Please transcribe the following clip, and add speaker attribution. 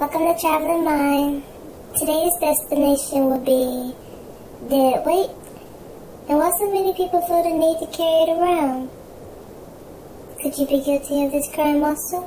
Speaker 1: Welcome to Traveling Mind. Today's destination will be dead weight. And why so many people feel the need to carry it around? Could you be guilty of this crime also?